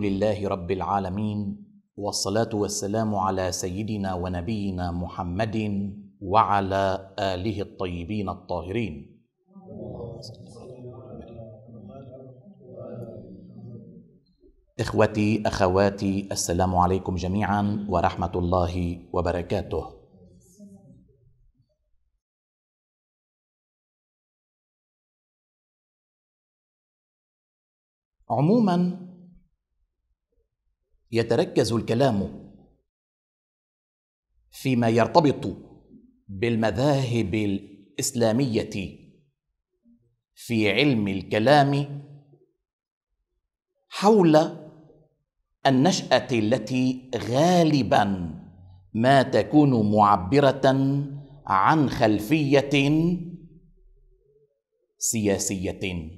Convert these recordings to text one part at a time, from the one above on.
لله رب العالمين والصلاة والسلام على سيدنا ونبينا محمد وعلى آله الطيبين الطاهرين. إخوتي أخواتي السلام عليكم جميعا ورحمة الله وبركاته. عموما يتركز الكلام فيما يرتبط بالمذاهب الإسلامية في علم الكلام حول النشأة التي غالبا ما تكون معبرة عن خلفية سياسية.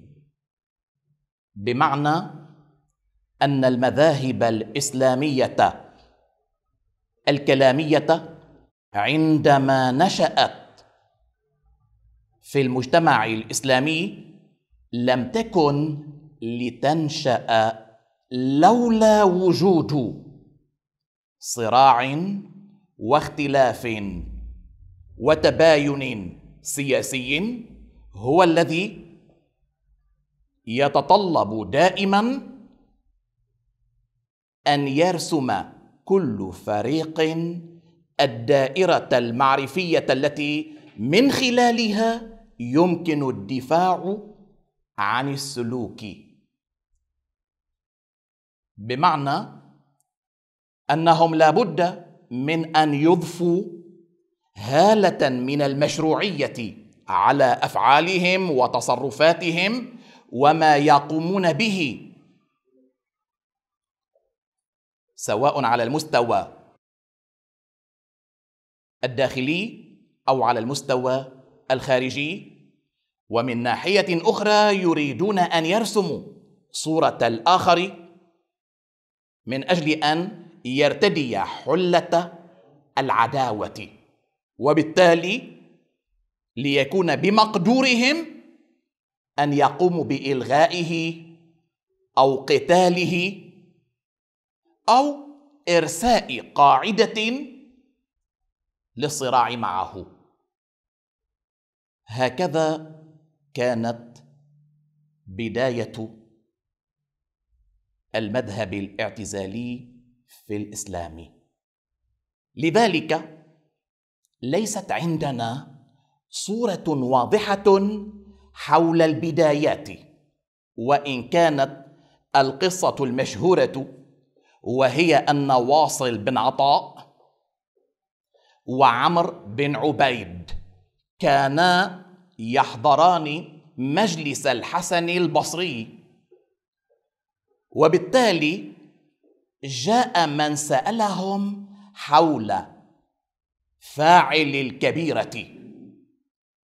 بمعنى أن المذاهب الإسلامية الكلامية عندما نشأت في المجتمع الإسلامي لم تكن لتنشأ لولا وجود صراع واختلاف وتباين سياسي هو الذي يتطلب دائما أن يرسم كل فريق الدائرة المعرفية التي من خلالها يمكن الدفاع عن السلوك. بمعنى أنهم لابد من أن يضفوا هالة من المشروعية على أفعالهم وتصرفاتهم وما يقومون به سواء على المستوى الداخلي أو على المستوى الخارجي. ومن ناحية أخرى يريدون أن يرسموا صورة الآخر من أجل أن يرتدي حلة العداوة وبالتالي ليكون بمقدورهم أن يقوموا بإلغائه أو قتاله أو إرساء قاعدة للصراع معه. هكذا كانت بداية المذهب الاعتزالي في الإسلام. لذلك ليست عندنا صورة واضحة حول البدايات وإن كانت القصة المشهورة وهي أن واصل بن عطاء وعمر بن عبيد كانا يحضران مجلس الحسن البصري. وبالتالي جاء من سألهم حول فاعل الكبيرة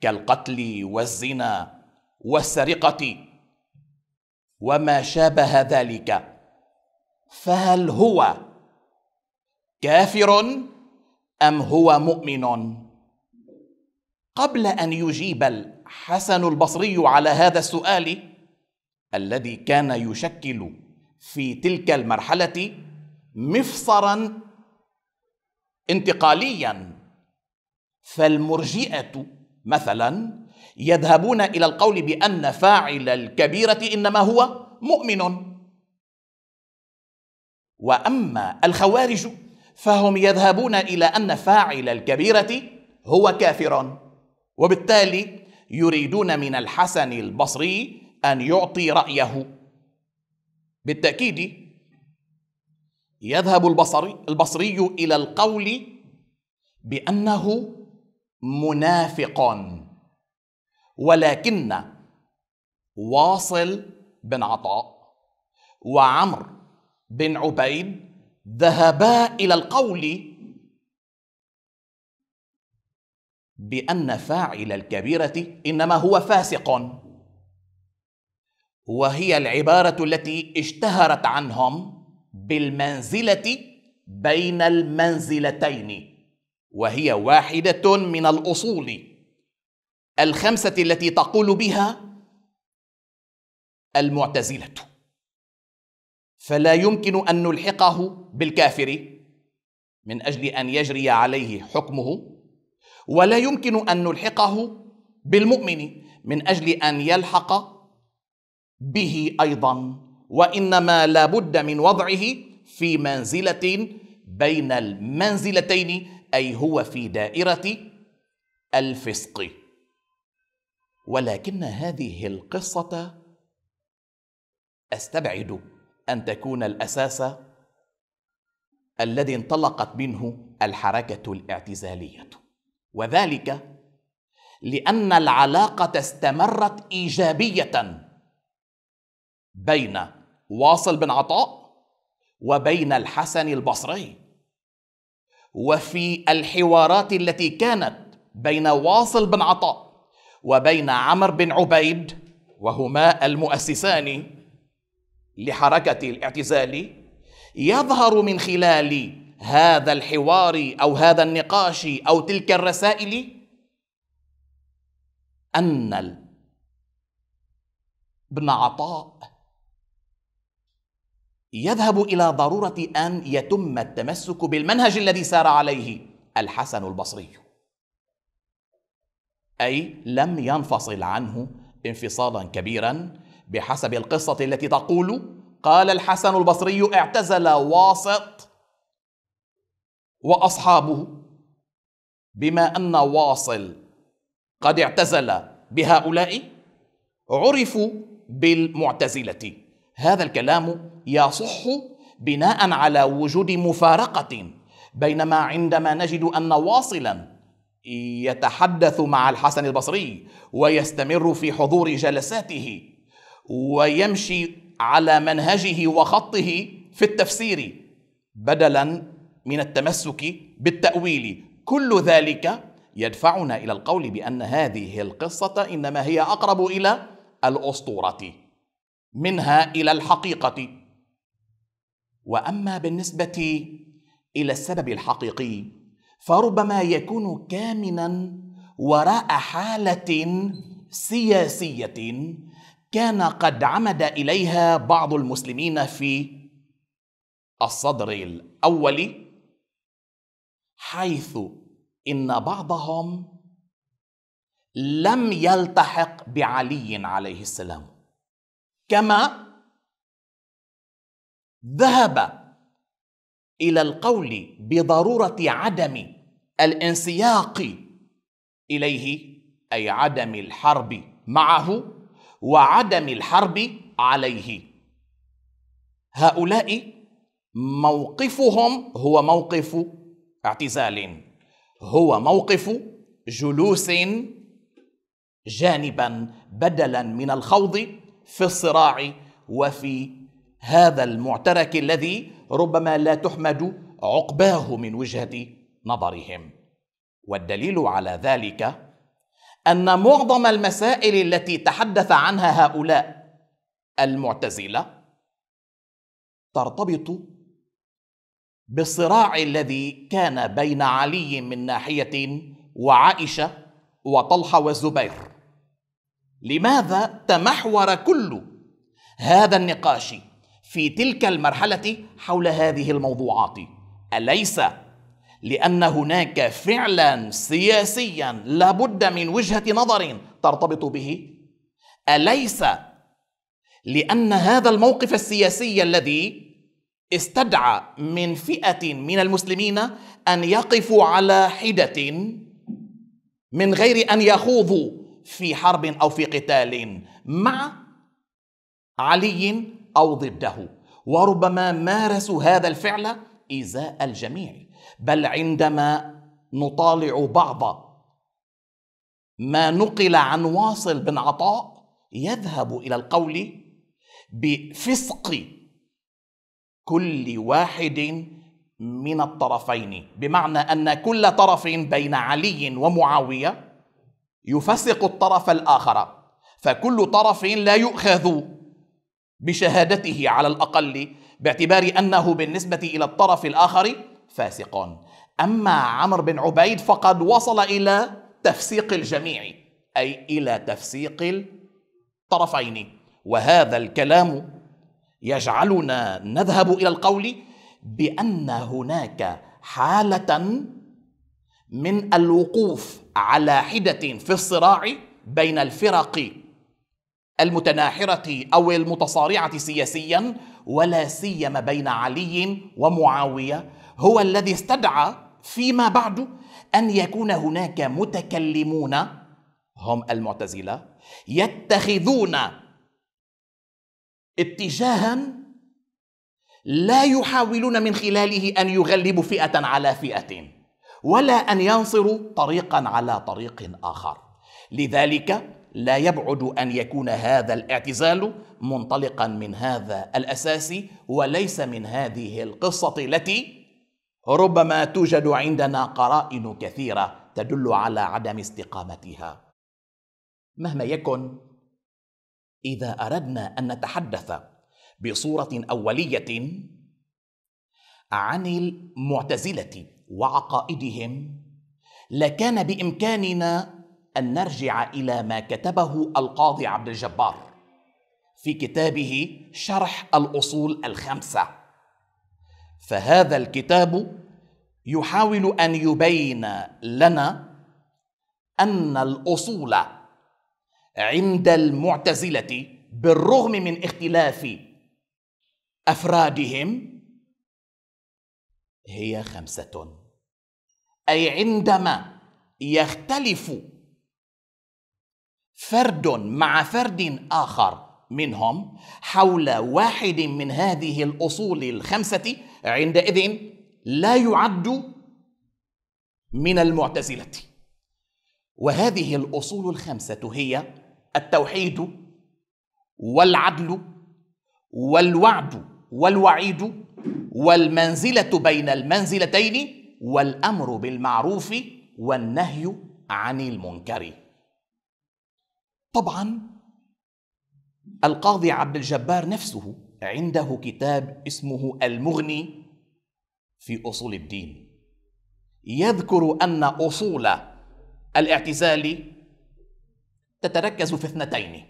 كالقتل والزنا والسرقة وما شابه ذلك. فهل هو كافر أم هو مؤمن؟ قبل أن يجيب الحسن البصري على هذا السؤال الذي كان يشكل في تلك المرحلة مفصرا انتقاليا فالمرجئة مثلا يذهبون إلى القول بأن فاعل الكبيرة إنما هو مؤمن. وأما الخوارج فهم يذهبون إلى أن فاعل الكبيرة هو كافر وبالتالي يريدون من الحسن البصري أن يعطي رأيه. بالتأكيد يذهب البصري البصري إلى القول بأنه منافق ولكن واصل بن عطاء وعمر بن عبيد ذهبا إلى القول بأن فاعل الكبيرة إنما هو فاسق. وهي العبارة التي اشتهرت عنهم بالمنزلة بين المنزلتين وهي واحدة من الأصول الخمسة التي تقول بها المعتزلة. فلا يمكن أن نلحقه بالكافر من أجل أن يجري عليه حكمه ولا يمكن أن نلحقه بالمؤمن من أجل أن يلحق به أيضا وإنما لا بد من وضعه في منزلة بين المنزلتين أي هو في دائرة الفسق. ولكن هذه القصة أستبعد. أن تكون الأساس الذي انطلقت منه الحركة الاعتزالية. وذلك لأن العلاقة استمرت إيجابية بين واصل بن عطاء وبين الحسن البصري. وفي الحوارات التي كانت بين واصل بن عطاء وبين عمر بن عبيد وهما المؤسسان لحركة الاعتزال يظهر من خلال هذا الحوار أو هذا النقاش أو تلك الرسائل أن ابن عطاء يذهب إلى ضرورة أن يتم التمسك بالمنهج الذي سار عليه الحسن البصري. أي لم ينفصل عنه انفصالا كبيرا بحسب القصة التي تقول قال الحسن البصري اعتزل واسط وأصحابه بما أن واصل قد اعتزل بهؤلاء عرفوا بالمعتزلة. هذا الكلام يصح بناء على وجود مفارقة بينما عندما نجد أن واصلا يتحدث مع الحسن البصري ويستمر في حضور جلساته ويمشي على منهجه وخطه في التفسير بدلا من التمسك بالتأويل. كل ذلك يدفعنا إلى القول بأن هذه القصة إنما هي أقرب إلى الأسطورة منها إلى الحقيقة. وأما بالنسبة إلى السبب الحقيقي فربما يكون كامنا وراء حالة سياسية كان قد عمد إليها بعض المسلمين في الصدر الأول حيث إن بعضهم لم يلتحق بعلي عليه السلام. كما ذهب إلى القول بضرورة عدم الانسياق إليه أي عدم الحرب معه. وعدم الحرب عليه. هؤلاء موقفهم هو موقف اعتزال هو موقف جلوس جانبا بدلا من الخوض في الصراع وفي هذا المعترك الذي ربما لا تحمد عقباه من وجهة نظرهم. والدليل على ذلك أن معظم المسائل التي تحدث عنها هؤلاء المعتزلة ترتبط بالصراع الذي كان بين علي من ناحية وعائشة وطلحة والزبير. لماذا تمحور كل هذا النقاش في تلك المرحلة حول هذه الموضوعات؟ أليس لأن هناك فعلا سياسيا لابد من وجهة نظر ترتبط به. أليس لأن هذا الموقف السياسي الذي استدعى من فئة من المسلمين أن يقفوا على حدة من غير أن يخوضوا في حرب أو في قتال مع علي أو ضده. وربما مارسوا هذا الفعل إزاء الجميع. بل عندما نطالع بعض ما نقل عن واصل بن عطاء يذهب إلى القول بفسق كل واحد من الطرفين. بمعنى أن كل طرف بين علي ومعاوية يفسق الطرف الآخر فكل طرف لا يؤخذ بشهادته على الأقل باعتبار أنه بالنسبة إلى الطرف الآخر فاسق أما عمرو بن عبيد فقد وصل إلى تفسيق الجميع أي إلى تفسيق الطرفين. وهذا الكلام يجعلنا نذهب إلى القول بأن هناك حالة من الوقوف على حدة في الصراع بين الفرق المتناحرة أو المتصارعة سياسيا ولا سيما بين علي ومعاوية هو الذي استدعى فيما بعد أن يكون هناك متكلمون هم المعتزلة يتخذون اتجاها لا يحاولون من خلاله أن يغلبوا فئة على فئة ولا أن ينصروا طريقا على طريق آخر. لذلك لا يبعد أن يكون هذا الاعتزال منطلقا من هذا الأساس وليس من هذه القصة التي ربما توجد عندنا قرائن كثيرة تدل على عدم استقامتها. مهما يكن إذا أردنا أن نتحدث بصورة أولية عن المعتزلة وعقائدهم لكان بإمكاننا أن نرجع إلى ما كتبه القاضي عبد الجبار في كتابه شرح الأصول الخمسة. فهذا الكتاب يحاول أن يبين لنا أن الأصول عند المعتزلة بالرغم من اختلاف أفرادهم هي خمسة. أي عندما يختلف فرد مع فرد آخر منهم حول واحد من هذه الأصول الخمسة عندئذ لا يعد من المعتزلة. وهذه الأصول الخمسة هي التوحيد والعدل والوعد والوعيد والمنزلة بين المنزلتين والأمر بالمعروف والنهي عن المنكر. طبعا القاضي عبد الجبار نفسه عنده كتاب اسمه المغني في أصول الدين. يذكر أن أصول الاعتزال تتركز في اثنتين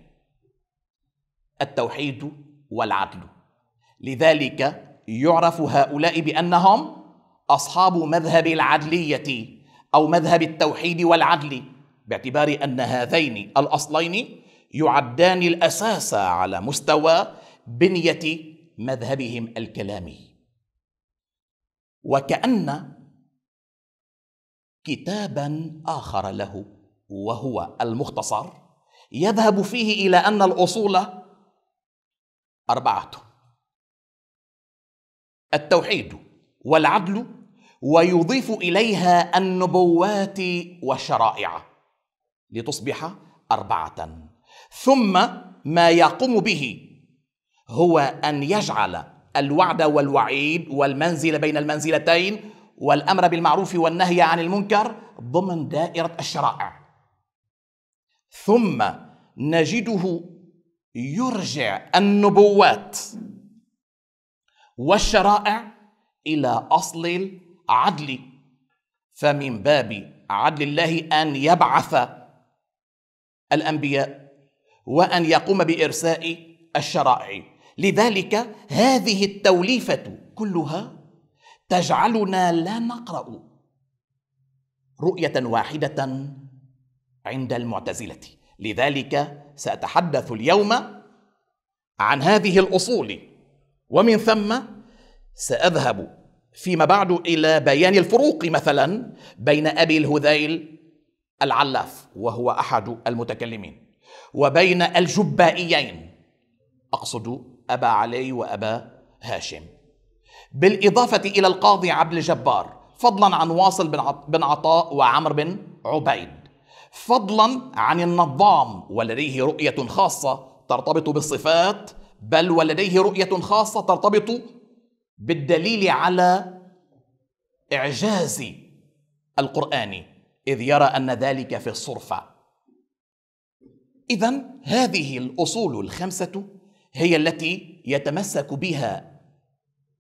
التوحيد والعدل. لذلك يعرف هؤلاء بأنهم أصحاب مذهب العدلية أو مذهب التوحيد والعدل باعتبار أن هذين الأصلين يعدان الأساس على مستوى بنية مذهبهم الكلامي. وكأن كتابا آخر له وهو المختصر يذهب فيه إلى أن الأصول أربعة التوحيد والعدل ويضيف إليها النبوات والشرائع لتصبح أربعة. ثم ما يقوم به هو أن يجعل الوعد والوعيد والمنزل بين المنزلتين والأمر بالمعروف والنهي عن المنكر ضمن دائرة الشرائع. ثم نجده يرجع النبوات والشرائع إلى أصل العدل. فمن باب عدل الله أن يبعث الأنبياء وأن يقوم بإرساء الشرائع. لذلك هذه التوليفة كلها تجعلنا لا نقرأ رؤية واحدة عند المعتزلة. لذلك سأتحدث اليوم عن هذه الأصول ومن ثم سأذهب فيما بعد إلى بيان الفروق مثلا بين أبي الهذيل العلاف وهو أحد المتكلمين وبين الجبائيين. أقصد أبا علي وأبا هاشم. بالإضافة إلى القاضي عبد الجبار فضلا عن واصل بن عطاء وعمر بن عبيد. فضلا عن النظام ولديه رؤية خاصة ترتبط بالصفات بل ولديه رؤية خاصة ترتبط بالدليل على إعجاز القرآن إذ يرى أن ذلك في الصرفة. اذا هذه الأصول الخمسة هي التي يتمسك بها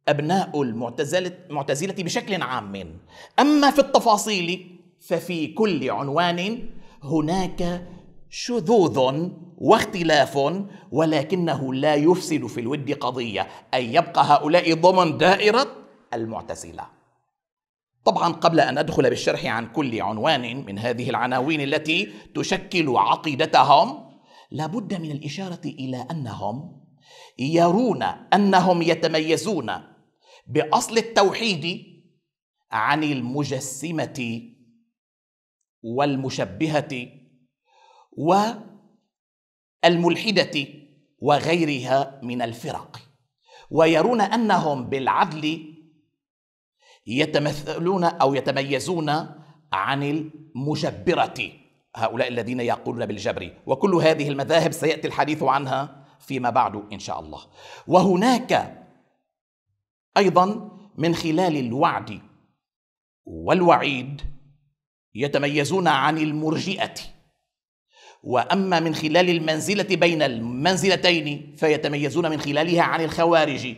أبناء المعتزله المعتزلة بشكل عام. أما في التفاصيل ففي كل عنوان هناك شذوذ واختلاف ولكنه لا يفسد في الود قضية أي يبقى هؤلاء ضمن دائرة المعتزلة. طبعا قبل أن أدخل بالشرح عن كل عنوان من هذه العناوين التي تشكل عقيدتهم لابد من الإشارة إلى أنهم يرون أنهم يتميزون بأصل التوحيد عن المجسمة والمشبهة والملحدة وغيرها من الفرق. ويرون أنهم بالعدل يتمثلون أو يتميزون عن المجبره هؤلاء الذين يقولون بالجبر. وكل هذه المذاهب سيأتي الحديث عنها فيما بعد إن شاء الله. وهناك أيضا من خلال الوعد والوعيد يتميزون عن المرجئة. وأما من خلال المنزلة بين المنزلتين فيتميزون من خلالها عن الخوارج.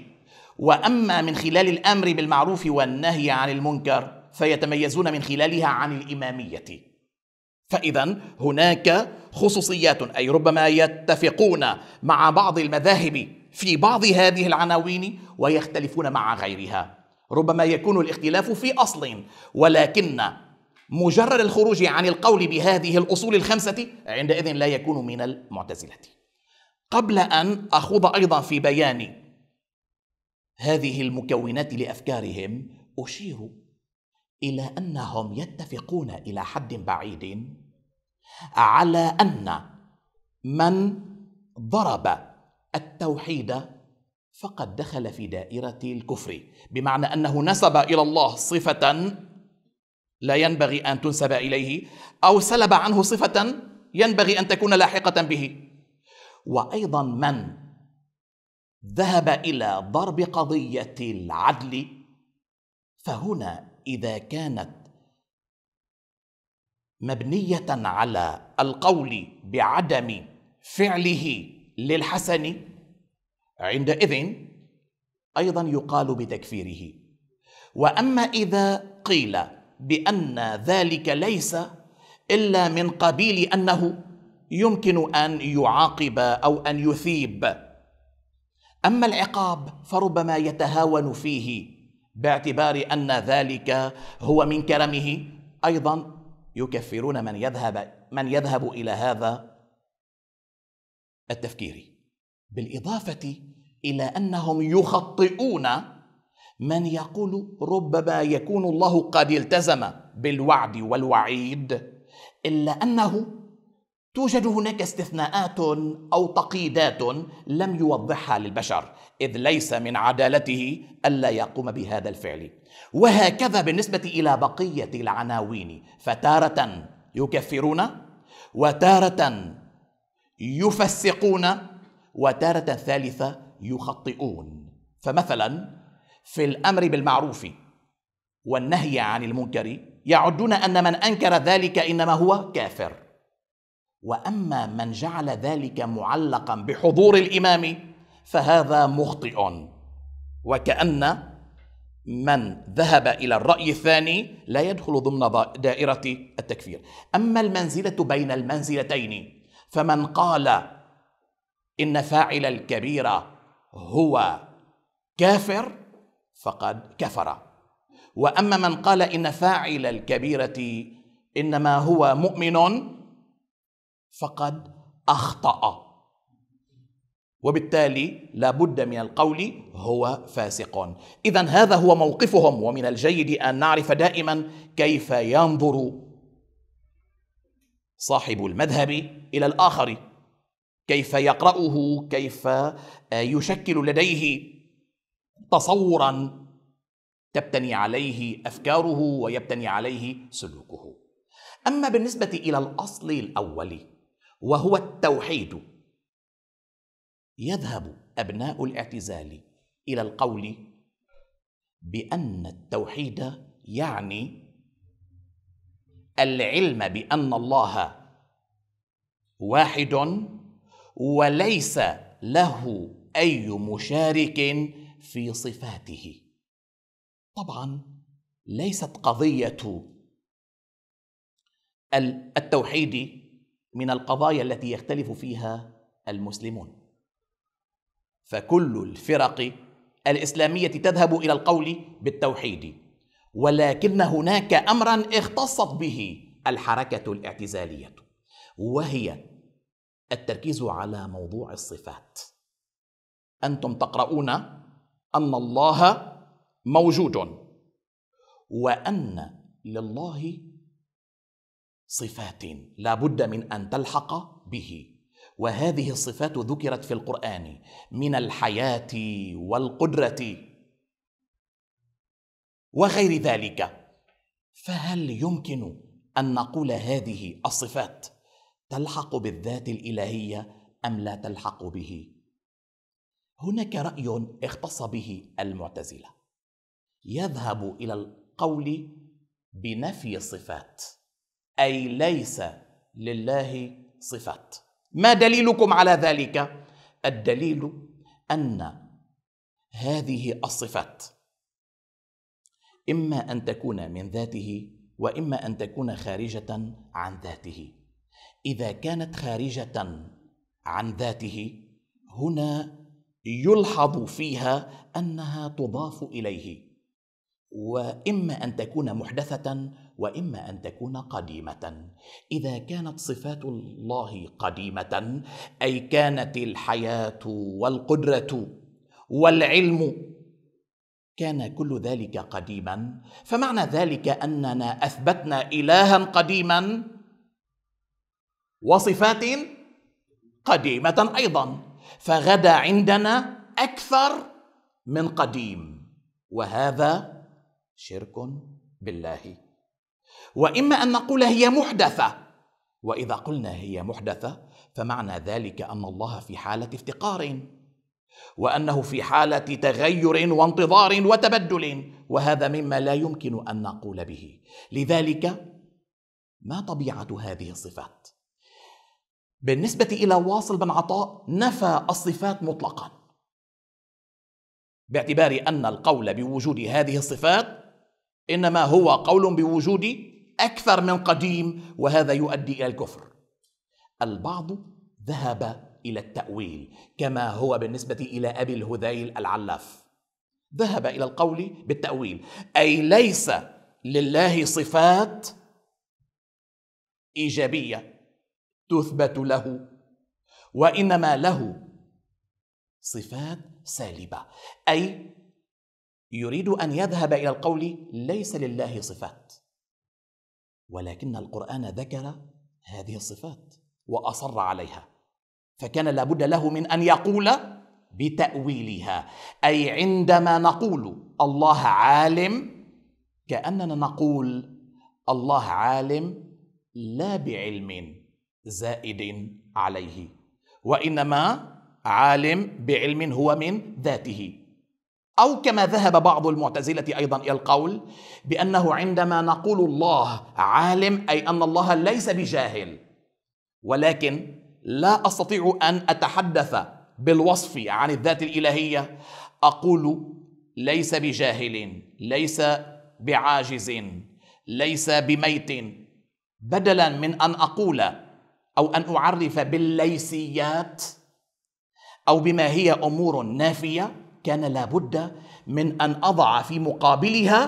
وأما من خلال الأمر بالمعروف والنهي عن المنكر فيتميزون من خلالها عن الإمامية. فإذا هناك خصوصيات أي ربما يتفقون مع بعض المذاهب في بعض هذه العناوين ويختلفون مع غيرها. ربما يكون الاختلاف في أصل ولكن مجرد الخروج عن القول بهذه الأصول الخمسة عندئذ لا يكون من المعتزلة. قبل أن أخوض أيضا في بيان هذه المكونات لأفكارهم أشير إلى أنهم يتفقون إلى حد بعيد. على أن من ضرب التوحيد فقد دخل في دائرة الكفر بمعنى أنه نسب إلى الله صفة لا ينبغي أن تنسب إليه أو سلب عنه صفة ينبغي أن تكون لاحقة به. وأيضا من ذهب إلى ضرب قضية العدل فهنا إذا كانت مبنية على القول بعدم فعله للحسن عندئذ أيضا يقال بتكفيره. وأما إذا قيل بأن ذلك ليس إلا من قبيل أنه يمكن أن يعاقب أو أن يثيب. أما العقاب فربما يتهاون فيه باعتبار أن ذلك هو من كرمه. أيضا يكفرون من يذهب من يذهب إلى هذا التفكير. بالإضافة إلى أنهم يخطئون من يقول ربما يكون الله قد التزم بالوعد والوعيد إلا أنه توجد هناك استثناءات أو تقييدات لم يوضحها للبشر إذ ليس من عدالته ألا يقوم بهذا الفعل. وهكذا بالنسبة إلى بقية العناوين. فتارة يكفرون وتارة يفسقون وتارة ثالثة يخطئون. فمثلا في الأمر بالمعروف والنهي عن المنكر يعدون أن من أنكر ذلك إنما هو كافر. وأما من جعل ذلك معلقا بحضور الإمام فهذا مخطئ. وكأن من ذهب إلى الرأي الثاني لا يدخل ضمن دائرة التكفير. أما المنزلة بين المنزلتين فمن قال إن فاعل الكبيره هو كافر فقد كفر. وأما من قال إن فاعل الكبيرة إنما هو مؤمن فقد أخطأ. وبالتالي لا بد من القول هو فاسق. اذا هذا هو موقفهم ومن الجيد أن نعرف دائما كيف ينظر صاحب المذهب إلى الآخر. كيف يقرأه كيف يشكل لديه تصورا تبتني عليه أفكاره ويبتني عليه سلوكه. أما بالنسبة إلى الأصل الأول وهو التوحيد. يذهب أبناء الاعتزال إلى القول بأن التوحيد يعني العلم بأن الله واحد وليس له أي مشارك في صفاته. طبعا ليست قضية التوحيد من القضايا التي يختلف فيها المسلمون. فكل الفرق الإسلامية تذهب إلى القول بالتوحيد ولكن هناك امرا اختصت به الحركة الاعتزالية وهي التركيز على موضوع الصفات. أنتم تقرؤون أن الله موجود وأن لله صفات لا بد من أن تلحق به. وهذه الصفات ذكرت في القرآن من الحياة والقدرة وغير ذلك. فهل يمكن أن نقول هذه الصفات تلحق بالذات الإلهية أم لا تلحق به؟ هناك رأي اختص به المعتزلة. يذهب إلى القول بنفي الصفات. أي ليس لله صفات. ما دليلكم على ذلك؟ الدليل أن هذه الصفات إما أن تكون من ذاته وإما أن تكون خارجة عن ذاته. إذا كانت خارجة عن ذاته هنا يلحظ فيها أنها تضاف إليه. وإما أن تكون محدثة وإما أن تكون قديمة. إذا كانت صفات الله قديمة أي كانت الحياة والقدرة والعلم كان كل ذلك قديما. فمعنى ذلك أننا أثبتنا إلها قديما وصفات قديمة أيضا. فغدا عندنا أكثر من قديم وهذا شرك بالله. وإما أن نقول هي محدثة. وإذا قلنا هي محدثة فمعنى ذلك أن الله في حالة افتقار وأنه في حالة تغير وانتظار وتبدل وهذا مما لا يمكن أن نقول به. لذلك ما طبيعة هذه الصفات؟ بالنسبة إلى واصل بن عطاء نفى الصفات مطلقا. باعتبار أن القول بوجود هذه الصفات إنما هو قول بوجود أكثر من قديم وهذا يؤدي إلى الكفر. البعض ذهب إلى التأويل كما هو بالنسبة إلى أبي الهذيل العلاف. ذهب إلى القول بالتأويل أي ليس لله صفات إيجابية تثبت له وإنما له صفات سالبة. أي يريد أن يذهب إلى القول ليس لله صفات. ولكن القرآن ذكر هذه الصفات وأصر عليها. فكان لابد له من أن يقول بتأويلها. أي عندما نقول الله عالم كأننا نقول الله عالم لا بعلم زائد عليه وإنما عالم بعلم هو من ذاته. أو كما ذهب بعض المعتزلة أيضا إلى القول بأنه عندما نقول الله عالم أي أن الله ليس بجاهل ولكن لا أستطيع أن أتحدث بالوصف عن الذات الإلهية أقول ليس بجاهل ليس بعاجز ليس بميت بدلا من أن أقول أو أن أعرف بالليسيات أو بما هي أمور نافية كان لابد من أن أضع في مقابلها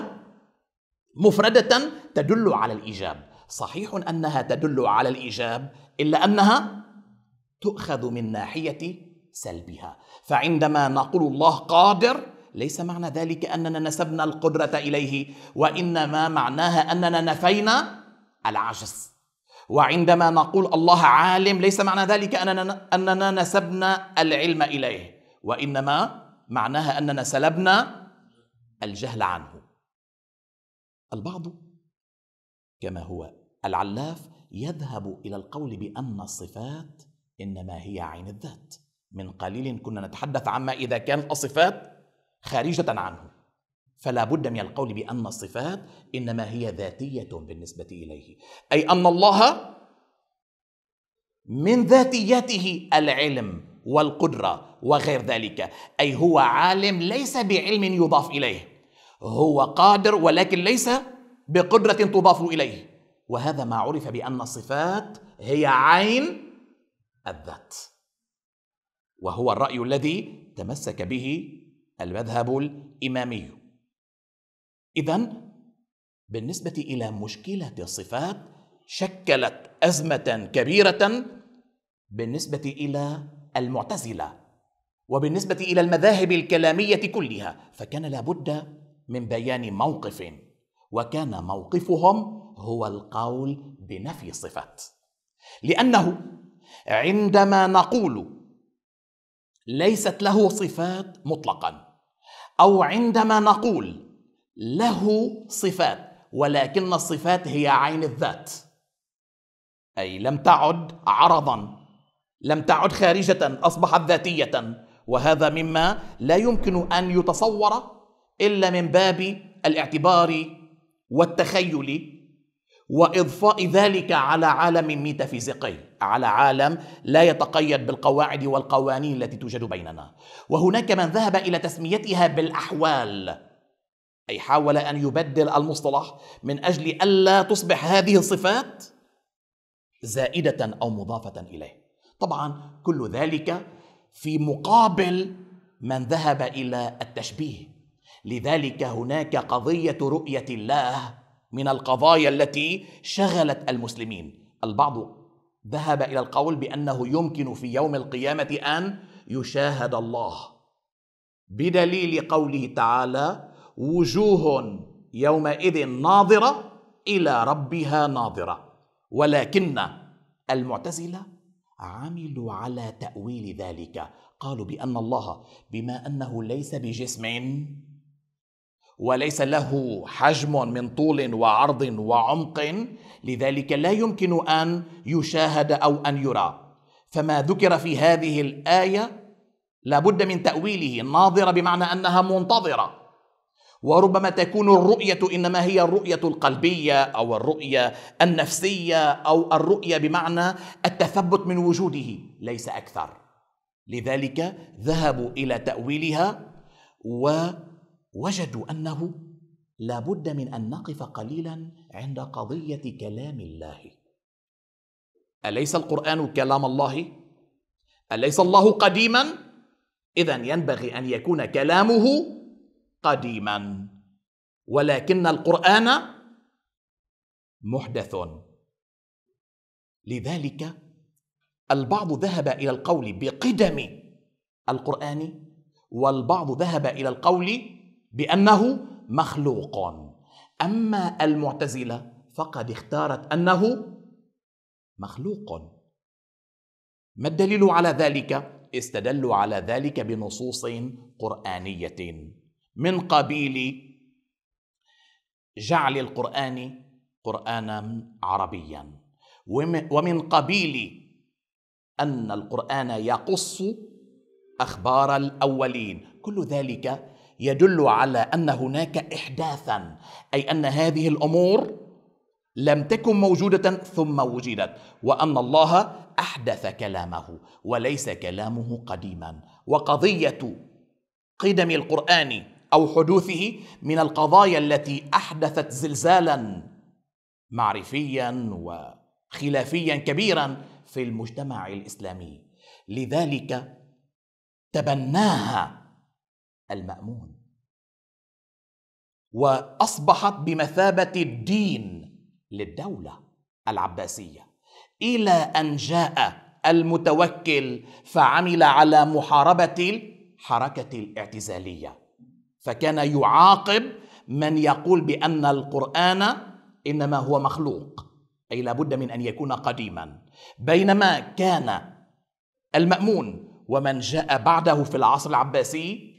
مفردة تدل على الإيجاب. صحيح أنها تدل على الإيجاب إلا أنها تؤخذ من ناحية سلبها. فعندما نقول الله قادر ليس معنى ذلك أننا نسبنا القدرة إليه وإنما معناها أننا نفينا العجز. وعندما نقول الله عالم ليس معنى ذلك أننا أننا نسبنا العلم إليه وإنما معناها أننا سلبنا الجهل عنه. البعض كما هو العلاف يذهب إلى القول بأن الصفات إنما هي عين الذات. من قليل كنا نتحدث عما إذا كانت الصفات خارجة عنه. فلا بد من القول بأن الصفات إنما هي ذاتية بالنسبة إليه. أي أن الله من ذاتيته العلم. والقدرة وغير ذلك. أي هو عالم ليس بعلم يضاف إليه. هو قادر ولكن ليس بقدرة تضاف إليه. وهذا ما عرف بأن الصفات هي عين الذات. وهو الرأي الذي تمسك به المذهب الإمامي. إذا بالنسبة إلى مشكلة الصفات شكلت أزمة كبيرة بالنسبة إلى المعتزلة. وبالنسبة إلى المذاهب الكلامية كلها فكان لابد من بيان موقف وكان موقفهم هو القول بنفي الصفات لأنه عندما نقول ليست له صفات مطلقا أو عندما نقول له صفات ولكن الصفات هي عين الذات أي لم تعد عرضا لم تعد خارجة أصبحت ذاتية. وهذا مما لا يمكن أن يتصور إلا من باب الاعتبار والتخيل وإضفاء ذلك على عالم ميتافيزيقي على عالم لا يتقيد بالقواعد والقوانين التي توجد بيننا. وهناك من ذهب إلى تسميتها بالأحوال أي حاول أن يبدل المصطلح من أجل ألا تصبح هذه الصفات زائدة أو مضافة إليه. طبعا كل ذلك في مقابل من ذهب إلى التشبيه. لذلك هناك قضية رؤية الله من القضايا التي شغلت المسلمين. البعض ذهب إلى القول بأنه يمكن في يوم القيامة أن يشاهد الله. بدليل قوله تعالى وجوه يومئذ ناظرة إلى ربها ناظرة ولكن المعتزلة عملوا على تأويل ذلك. قالوا بأن الله بما أنه ليس بجسم وليس له حجم من طول وعرض وعمق لذلك لا يمكن أن يشاهد أو أن يرى. فما ذكر في هذه الآية لابد من تأويله ناظرة بمعنى أنها منتظرة. وربما تكون الرؤية إنما هي الرؤية القلبية أو الرؤية النفسية أو الرؤية بمعنى التثبت من وجوده ليس أكثر. لذلك ذهبوا إلى تأويلها و وجدوا أنه لا بد من أن نقف قليلا عند قضية كلام الله. أليس القرآن كلام الله؟ أليس الله قديما؟ اذا ينبغي أن يكون كلامه قديما ولكن القرآن محدث. لذلك البعض ذهب إلى القول بقدم القرآن والبعض ذهب إلى القول بأنه مخلوق. أما المعتزلة فقد اختارت أنه مخلوق. ما الدليل على ذلك؟ استدلوا على ذلك بنصوص قرآنية. من قبيل جعل القرآن قرآنا عربيا. ومن قبيل أن القرآن يقص أخبار الأولين. كل ذلك يدل على أن هناك احداثا أي أن هذه الأمور لم تكن موجودة ثم وجدت وأن الله أحدث كلامه وليس كلامه قديما. وقضية قدم القرآن أو حدوثه من القضايا التي أحدثت زلزالا معرفيا وخلافيا كبيرا في المجتمع الإسلامي. لذلك تبناها المأمون. وأصبحت بمثابة الدين للدولة العباسية. إلى أن جاء المتوكل فعمل على محاربة الحركة الاعتزالية. فكان يعاقب من يقول بأن القرآن إنما هو مخلوق أي لابد من أن يكون قديما. بينما كان المأمون ومن جاء بعده في العصر العباسي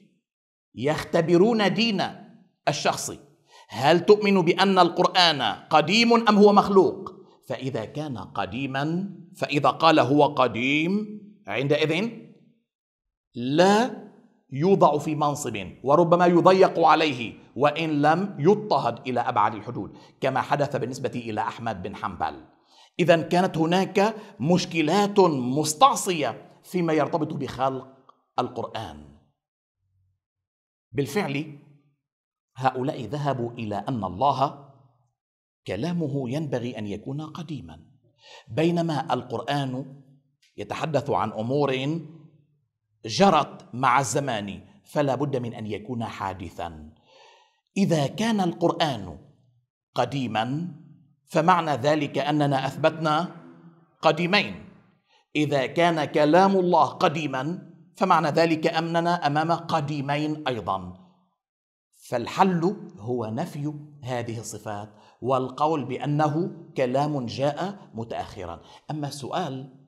يختبرون دين الشخص. هل تؤمن بأن القرآن قديم أم هو مخلوق؟ فإذا كان قديما فإذا قال هو قديم عندئذ لا يوضع في منصب وربما يضيق عليه وإن لم يضطهد إلى أبعد الحدود كما حدث بالنسبة إلى أحمد بن حنبل. اذا كانت هناك مشكلات مستعصية فيما يرتبط بخلق القرآن. بالفعل هؤلاء ذهبوا إلى أن الله كلامه ينبغي أن يكون قديما بينما القرآن يتحدث عن أمور جرت مع الزمان فلا بد من أن يكون حادثا. إذا كان القرآن قديما فمعنى ذلك أننا أثبتنا قديمين. إذا كان كلام الله قديما فمعنى ذلك أننا أمام قديمين أيضا. فالحل هو نفي هذه الصفات والقول بأنه كلام جاء متاخرا. أما السؤال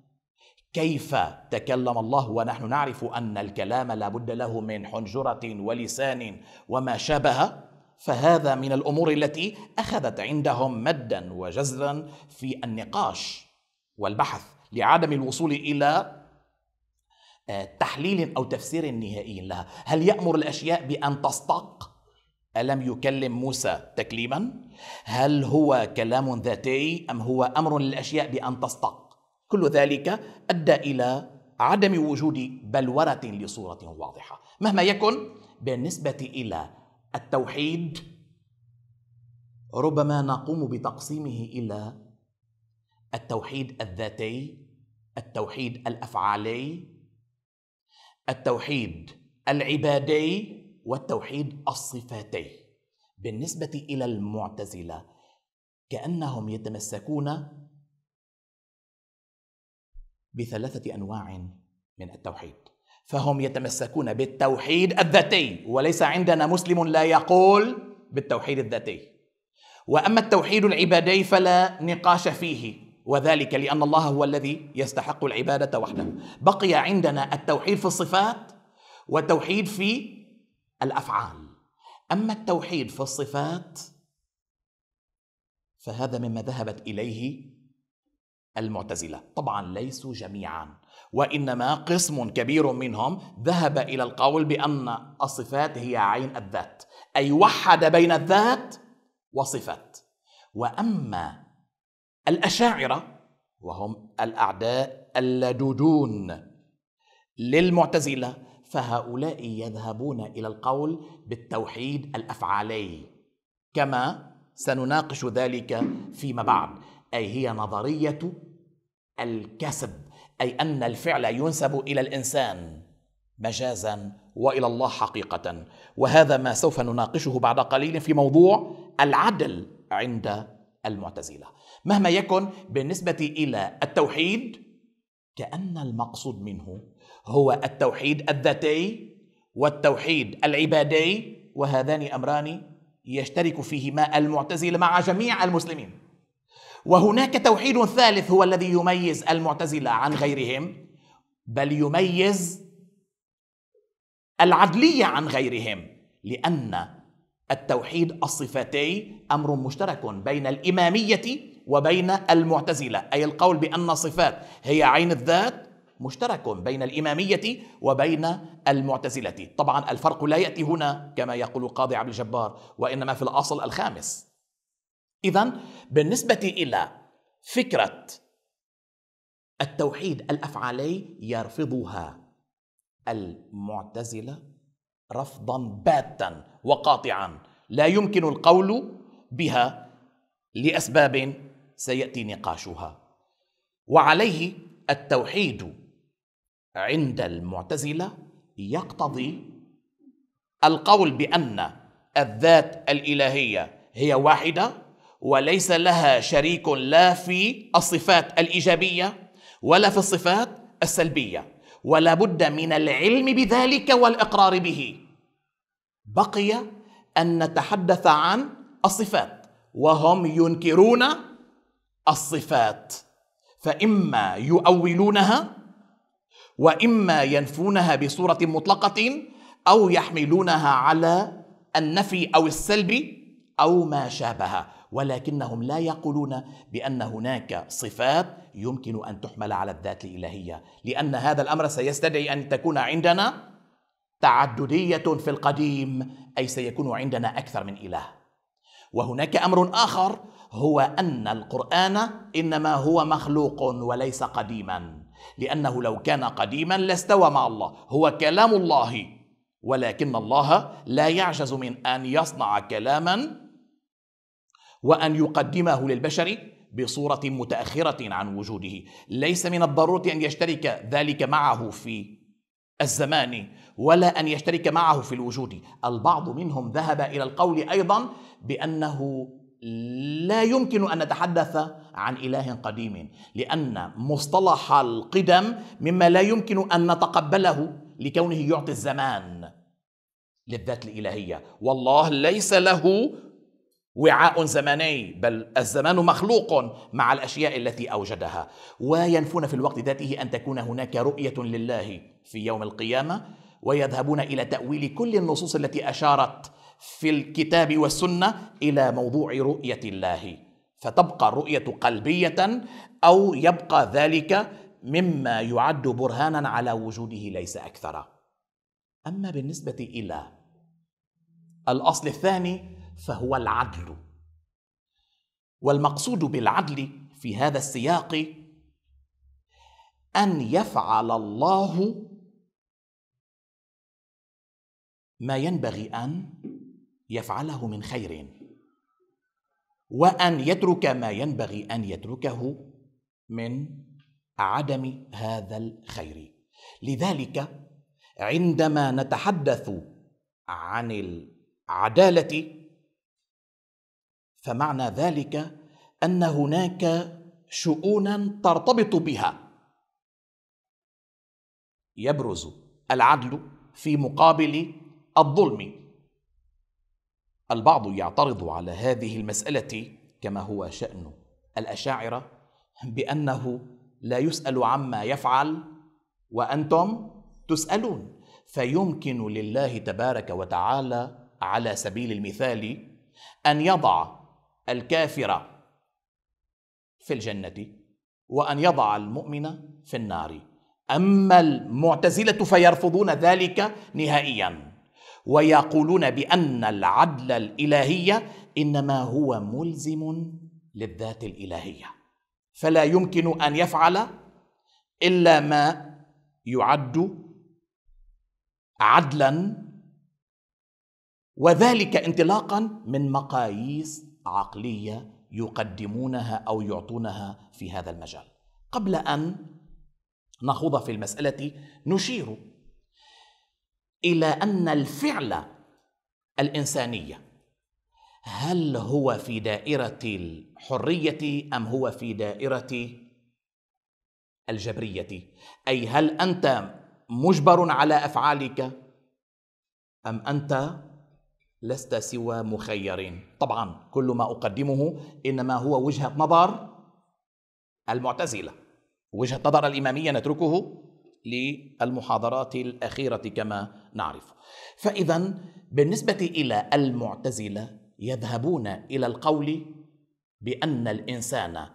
كيف تكلم الله ونحن نعرف أن الكلام لا بد له من حنجرة ولسان وما شابه فهذا من الأمور التي أخذت عندهم مدا وجزرا في النقاش والبحث لعدم الوصول إلى آه، تحليل أو تفسير نهائي لها. هل يأمر الأشياء بأن تصطق ألم يكلم موسى تكليما؟ هل هو كلام ذاتي أم هو أمر للأشياء بأن تصطق كل ذلك أدى إلى عدم وجود بلورة لصورة واضحة. مهما يكن بالنسبة إلى التوحيد ربما نقوم بتقسيمه إلى التوحيد الذاتي التوحيد الأفعالي التوحيد العبادي والتوحيد الصفاتي. بالنسبة إلى المعتزلة كأنهم يتمسكون بثلاثة أنواع من التوحيد فهم يتمسكون بالتوحيد الذاتي وليس عندنا مسلم لا يقول بالتوحيد الذاتي. وأما التوحيد العبادي فلا نقاش فيه وذلك لأن الله هو الذي يستحق العبادة وحده. بقي عندنا التوحيد في الصفات والتوحيد في الأفعال. أما التوحيد في الصفات فهذا مما ذهبت إليه المعتزلة. طبعا ليسوا جميعا وإنما قسم كبير منهم ذهب إلى القول بأن الصفات هي عين الذات أي وحد بين الذات وصفات. وأما الأشاعرة وهم الأعداء اللدودون للمعتزلة فهؤلاء يذهبون إلى القول بالتوحيد الأفعالي كما سنناقش ذلك فيما بعد. أي هي نظرية الكسب أي أن الفعل ينسب إلى الإنسان مجازا وإلى الله حقيقة. وهذا ما سوف نناقشه بعد قليل في موضوع العدل عند المعتزلة. مهما يكن بالنسبة إلى التوحيد كأن المقصود منه هو التوحيد الذاتي والتوحيد العبادي وهذان أمران يشترك فيهما المعتزله مع جميع المسلمين. وهناك توحيد ثالث هو الذي يميز المعتزلة عن غيرهم بل يميز العدلية عن غيرهم لأن التوحيد الصفاتي أمر مشترك بين الإمامية وبين المعتزلة أي القول بأن الصفات هي عين الذات مشترك بين الإمامية وبين المعتزلة. طبعا الفرق لا يأتي هنا كما يقول القاضي عبد الجبار وإنما في الأصل الخامس. اذا بالنسبة إلى فكرة التوحيد الأفعالي يرفضها المعتزلة رفضا باتا وقاطعا. لا يمكن القول بها لأسباب سيأتي نقاشها. وعليه التوحيد عند المعتزلة يقتضي القول بأن الذات الإلهية هي واحدة وليس لها شريك لا في الصفات الإيجابية ولا في الصفات السلبية. ولا بد من العلم بذلك والإقرار به. بقي أن نتحدث عن الصفات وهم ينكرون الصفات. فإما يؤولونها وإما ينفونها بصورة مطلقة أو يحملونها على النفي أو السلب أو ما شابه. ولكنهم لا يقولون بأن هناك صفات يمكن أن تحمل على الذات الإلهية. لأن هذا الأمر سيستدعي أن تكون عندنا تعددية في القديم أي سيكون عندنا أكثر من إله. وهناك أمر آخر هو أن القرآن إنما هو مخلوق وليس قديما. لأنه لو كان قديما لاستوى مع الله. هو كلام الله ولكن الله لا يعجز من أن يصنع كلاما وأن يقدمه للبشر بصورة متأخرة عن وجوده. ليس من الضرورة أن يشترك ذلك معه في الزمان ولا أن يشترك معه في الوجود. البعض منهم ذهب إلى القول أيضا بأنه لا يمكن أن نتحدث عن إله قديم لأن مصطلح القدم مما لا يمكن أن نتقبله لكونه يعطي الزمان للذات الإلهية. والله ليس له وعاء زمني بل الزمان مخلوق مع الأشياء التي أوجدها. وينفون في الوقت ذاته أن تكون هناك رؤية لله في يوم القيامة ويذهبون إلى تأويل كل النصوص التي أشارت في الكتاب والسنة إلى موضوع رؤية الله. فتبقى الرؤية قلبية أو يبقى ذلك مما يعد برهانا على وجوده ليس أكثر. أما بالنسبة إلى الأصل الثاني فهو العدل. والمقصود بالعدل في هذا السياق أن يفعل الله ما ينبغي أن يفعله من خير وأن يترك ما ينبغي أن يتركه من عدم هذا الخير. لذلك عندما نتحدث عن العدالة فمعنى ذلك أن هناك شؤونا ترتبط بها. يبرز العدل في مقابل الظلم. البعض يعترض على هذه المسألة كما هو شأن الأشاعرة بأنه لا يسأل عما يفعل وأنتم تسألون. فيمكن لله تبارك وتعالى على سبيل المثال أن يضع الكافر في الجنة وأن يضع المؤمن في النار. أما المعتزلة فيرفضون ذلك نهائياً ويقولون بأن العدل الإلهي إنما هو ملزم للذات الإلهية. فلا يمكن أن يفعل إلا ما يعد عدلا وذلك انطلاقا من مقاييس عقلية يقدمونها أو يعطونها في هذا المجال. قبل أن نخوض في المسألة نشير إلى أن الفعل الإنسانية هل هو في دائرة الحرية أم هو في دائرة الجبرية؟ أي هل أنت مجبر على أفعالك أم أنت لست سوى مخير طبعا كل ما أقدمه إنما هو وجهة نظر المعتزلة وجهة نظر الإمامية نتركه للمحاضرات الأخيرة كما نعرف. فاذا بالنسبة إلى المعتزلة يذهبون إلى القول بأن الإنسان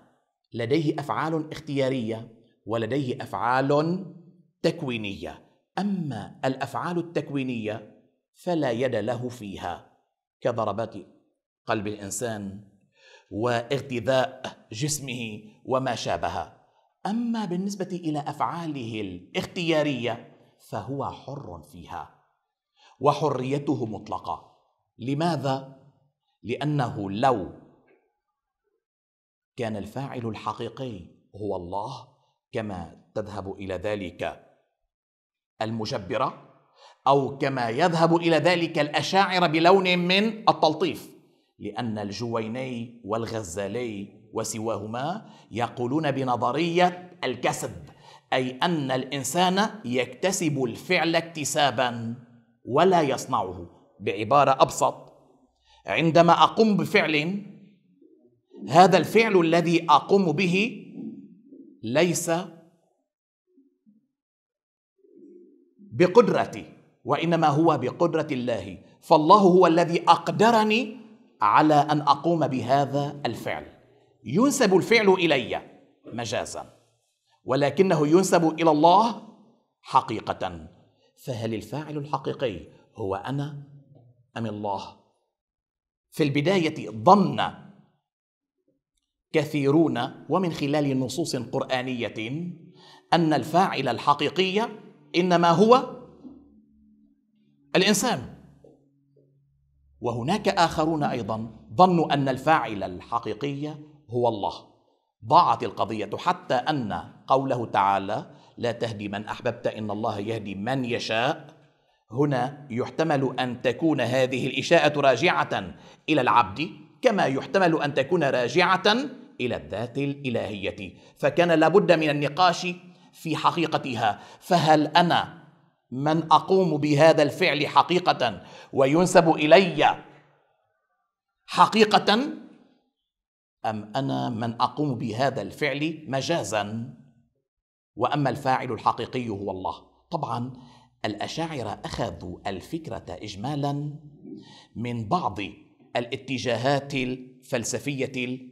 لديه أفعال اختيارية ولديه أفعال تكوينية. أما الأفعال التكوينية فلا يد له فيها كضربات قلب الإنسان واغتذاء جسمه وما شابه. أما بالنسبة إلى أفعاله الاختيارية فهو حر فيها وحريته مطلقة. لماذا؟ لأنه لو كان الفاعل الحقيقي هو الله كما تذهب إلى ذلك المجبره أو كما يذهب إلى ذلك الاشاعره بلون من التلطيف لأن الجويني والغزالي وسواهما يقولون بنظرية الكسب أي أن الإنسان يكتسب الفعل اكتسابا ولا يصنعه بعبارة أبسط عندما أقوم بفعل هذا الفعل الذي أقوم به ليس بقدرتي. وإنما هو بقدرة الله. فالله هو الذي أقدرني على أن أقوم بهذا الفعل. ينسب الفعل إلي مجازا ولكنه ينسب إلى الله حقيقة. فهل الفاعل الحقيقي هو أنا أم الله؟ في البداية ظن كثيرون ومن خلال نصوص قرآنية أن الفاعل الحقيقي إنما هو الإنسان. وهناك آخرون أيضا ظنوا أن الفاعل الحقيقي هو الله. ضاعت القضية حتى أن قوله تعالى لا تهدي من أحببت إن الله يهدي من يشاء. هنا يحتمل أن تكون هذه الإشاءة راجعة إلى العبد كما يحتمل أن تكون راجعة إلى الذات الإلهية. فكان لابد من النقاش في حقيقتها. فهل أنا من أقوم بهذا الفعل حقيقة وينسب إلي حقيقة أم أنا من أقوم بهذا الفعل مجازا؟ وأما الفاعل الحقيقي هو الله. طبعا الأشاعرة أخذوا الفكرة اجمالا من بعض الاتجاهات الفلسفية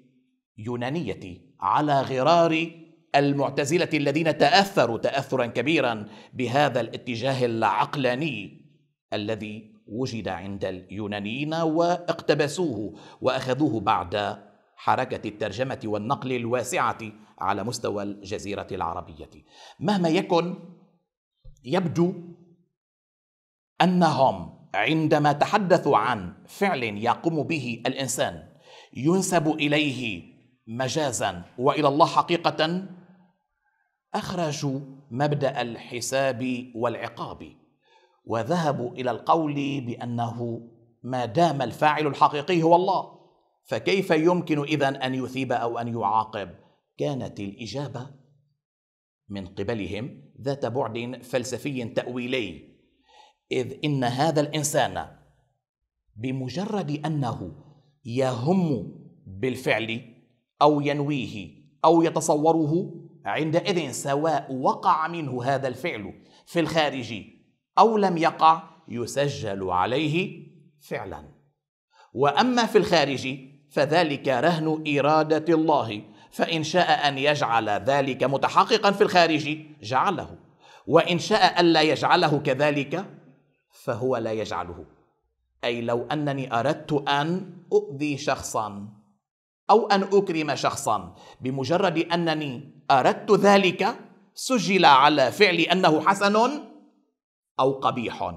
اليونانية على غرار المعتزلة الذين تأثروا تاثرا كبيرا بهذا الاتجاه العقلاني الذي وجد عند اليونانيين واقتبسوه وأخذوه بعد حركة الترجمة والنقل الواسعة على مستوى الجزيرة العربية. مهما يكن يبدو أنهم عندما تحدثوا عن فعل يقوم به الإنسان ينسب إليه مجازا وإلى الله حقيقة اخرجوا مبدأ الحساب والعقاب وذهبوا إلى القول بأنه ما دام الفاعل الحقيقي هو الله فكيف يمكن اذا أن يثيب أو أن يعاقب؟ كانت الإجابة من قبلهم ذات بعد فلسفي تأويلي إذ إن هذا الإنسان بمجرد أنه يهم بالفعل أو ينويه أو يتصوره عندئذ سواء وقع منه هذا الفعل في الخارج أو لم يقع يسجل عليه فعلا. وأما في الخارج فذلك رهن إرادة الله فإن شاء أن يجعل ذلك متحققا في الخارج جعله. وإن شاء الا يجعله كذلك فهو لا يجعله. أي لو أنني أردت أن أؤذي شخصا. أو أن أكرم شخصا بمجرد أنني أردت ذلك سجل على فعلي أنه حسن أو قبيح.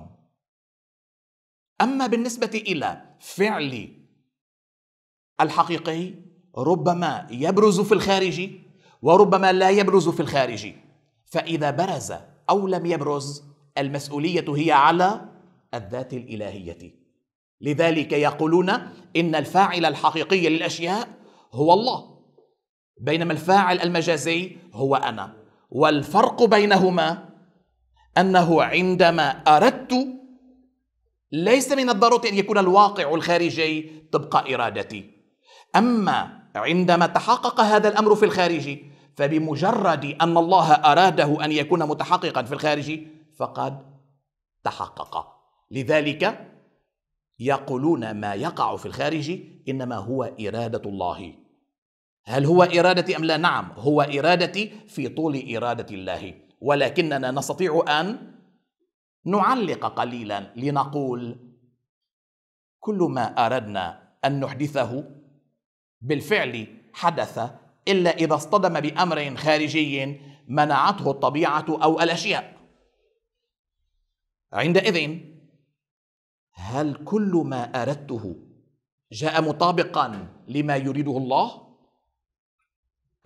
أما بالنسبة إلى فعلي الحقيقي ربما يبرز في الخارج وربما لا يبرز في الخارج. فإذا برز أو لم يبرز المسؤولية هي على الذات الإلهية. لذلك يقولون إن الفاعل الحقيقي للأشياء هو الله. بينما الفاعل المجازي هو أنا. والفرق بينهما أنه عندما أردت ليس من الضروره أن يكون الواقع الخارجي طبق إرادتي. أما عندما تحقق هذا الأمر في الخارج فبمجرد أن الله أراده أن يكون متحققا في الخارج فقد تحقق. لذلك يقولون ما يقع في الخارج إنما هو إرادة الله. هل هو ارادتي أم لا؟ نعم هو ارادتي في طول إرادة الله. ولكننا نستطيع أن نعلق قليلا لنقول كل ما أردنا أن نحدثه بالفعل حدث إلا إذا اصطدم بأمر خارجي منعته الطبيعة أو الأشياء. عندئذ هل كل ما أردته جاء مطابقا لما يريده الله.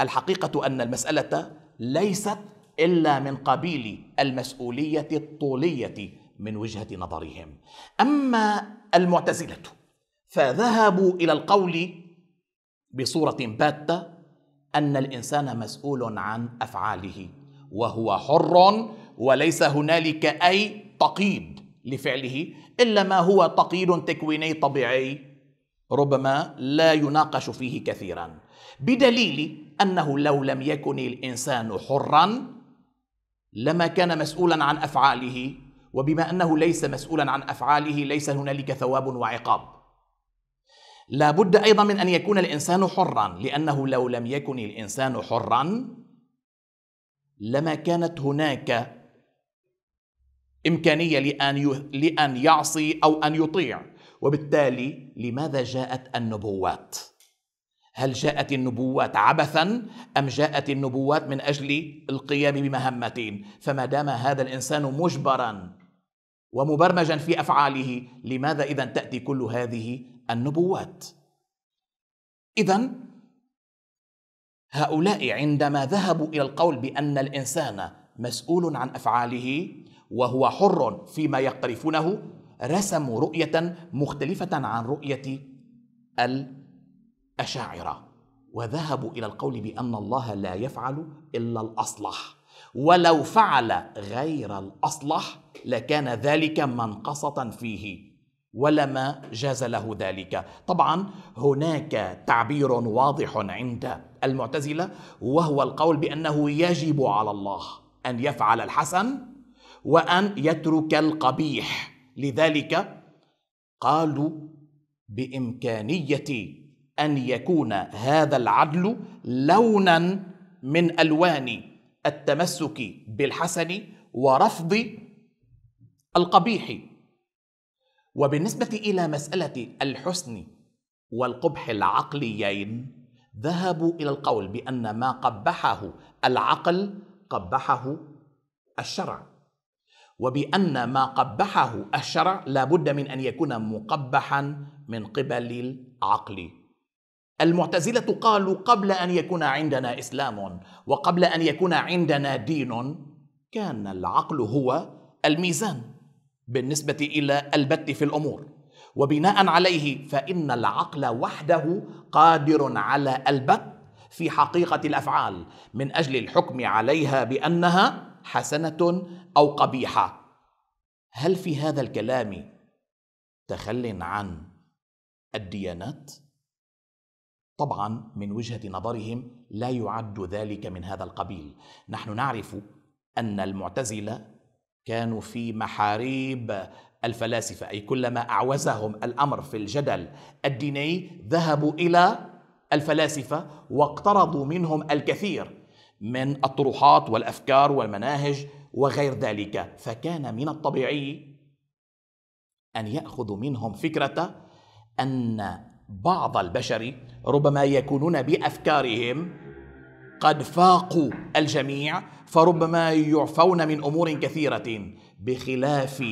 الحقيقة أن المسألة ليست إلا من قبيل المسؤولية الطولية من وجهة نظرهم. أما المعتزلة فذهبوا إلى القول بصورة باته أن الإنسان مسؤول عن أفعاله وهو حر وليس هنالك أي تقييد لفعله الا ما هو تقييد تكويني طبيعي. ربما لا يناقش فيه كثيرا. بدليل أنه لو لم يكن الإنسان حرا لما كان مسؤولا عن أفعاله وبما أنه ليس مسؤولا عن أفعاله ليس هنالك ثواب وعقاب. لا بد أيضا من أن يكون الإنسان حرا لأنه لو لم يكن الإنسان حرا لما كانت هناك إمكانية لأن لأن يعصي أو أن يطيع. وبالتالي لماذا جاءت النبوات؟ هل جاءت النبوات عبثا أم جاءت النبوات من أجل القيام بمهمتين؟ فما دام هذا الإنسان مجبرا ومبرمجا في أفعاله لماذا اذا تأتي كل هذه النبوات؟ اذا هؤلاء عندما ذهبوا إلى القول بأن الإنسان مسؤول عن أفعاله وهو حر فيما يقترفونه رسموا رؤية مختلفة عن رؤية الأشاعرة وذهبوا إلى القول بأن الله لا يفعل إلا الأصلح. ولو فعل غير الأصلح لكان ذلك منقصة فيه ولما جاز له ذلك. طبعا هناك تعبير واضح عند المعتزلة وهو القول بأنه يجب على الله أن يفعل الحسن وأن يترك القبيح. لذلك قالوا بإمكانية أن يكون هذا العدل لونا من ألوان التمسك بالحسن ورفض القبيح. وبالنسبة إلى مسألة الحسن والقبح العقليين ذهبوا إلى القول بأن ما قبحه العقل قبحه الشرع. وبأن ما قبحه الشرع لابد من أن يكون مقبحا من قبل العقل. المعتزلة قالوا قبل أن يكون عندنا إسلام وقبل أن يكون عندنا دين كان العقل هو الميزان بالنسبة إلى البت في الأمور. وبناء عليه فإن العقل وحده قادر على البت في حقيقة الأفعال من أجل الحكم عليها بأنها حسنة أو قبيحة. هل في هذا الكلام تخل عن الديانات؟ طبعا من وجهة نظرهم لا يعد ذلك من هذا القبيل. نحن نعرف أن المعتزلة كانوا في محاريب الفلاسفة أي كلما أعوزهم الأمر في الجدل الديني ذهبوا إلى الفلاسفة واقترضوا منهم الكثير. من الطروحات والأفكار والمناهج وغير ذلك. فكان من الطبيعي أن ياخذوا منهم فكرة أن بعض البشر ربما يكونون بأفكارهم قد فاقوا الجميع فربما يعفون من أمور كثيرة بخلاف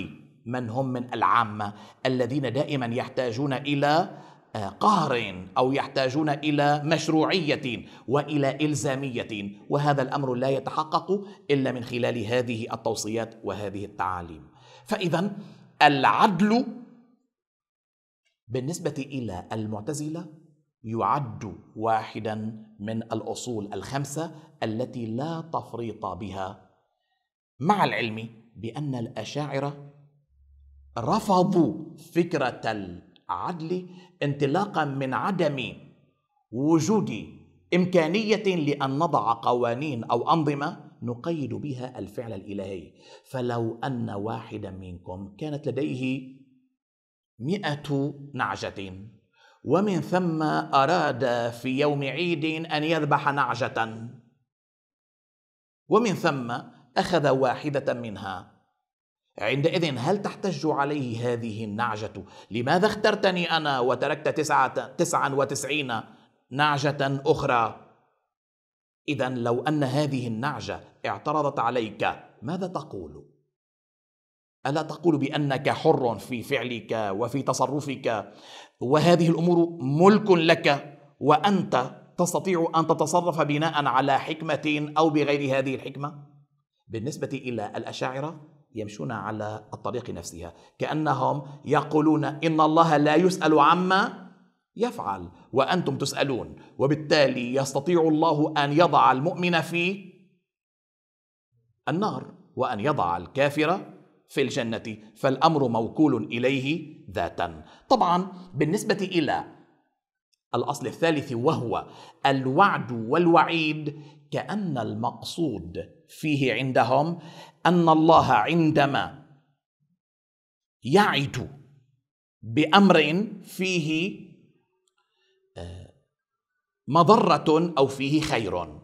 من هم من العامة الذين دائما يحتاجون إلى قهر أو يحتاجون إلى مشروعيه وإلى الزاميه وهذا الأمر لا يتحقق إلا من خلال هذه التوصيات وهذه التعاليم. فإذا العدل بالنسبة إلى المعتزلة يعد واحدا من الأصول الخمسة التي لا تفريط بها مع العلم بأن الأشاعرة رفضوا فكرة العدل انطلاقا من عدم وجود إمكانية لأن نضع قوانين أو أنظمة نقيد بها الفعل الإلهي. فلو أن واحدا منكم كانت لديه مئة نعجة ومن ثم أراد في يوم عيد أن يذبح نعجة ومن ثم أخذ واحدة منها عندئذ هل تحتج عليه هذه النعجة؟ لماذا اخترتني أنا وتركت تسعة تسعا وتسعين نعجة أخرى؟ إذا لو أن هذه النعجة اعترضت عليك ماذا تقول؟ ألا تقول بأنك حر في فعلك وفي تصرفك؟ وهذه الأمور ملك لك وأنت تستطيع أن تتصرف بناء على حكمة أو بغير هذه الحكمة؟ بالنسبة إلى الأشاعرة يمشون على الطريق نفسها. كأنهم يقولون إن الله لا يسأل عما يفعل وأنتم تسألون وبالتالي يستطيع الله أن يضع المؤمن في النار وأن يضع الكافر في الجنة. فالأمر موكول إليه ذاتا. طبعا بالنسبة إلى الأصل الثالث وهو الوعد والوعيد كأن المقصود فيه عندهم أن الله عندما يعد بأمر فيه آه، مضرة أو فيه خير